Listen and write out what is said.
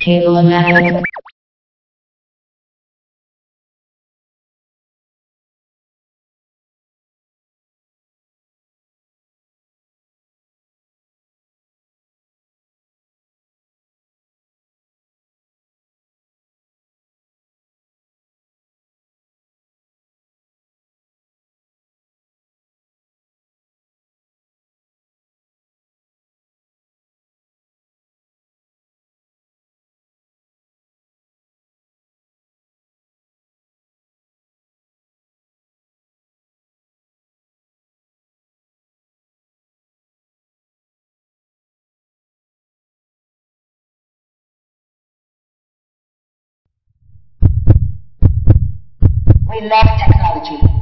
Cable-O-Matic. We love technology.